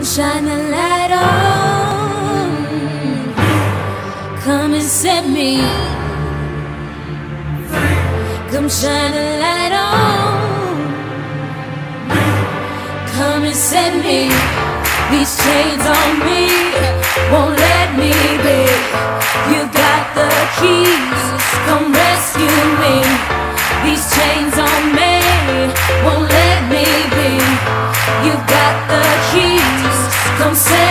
Come shine the light on. Come and set me. Come shine the light on. Come and set me. These chains on me won't let me be. You got the keys. Come rescue I'm saying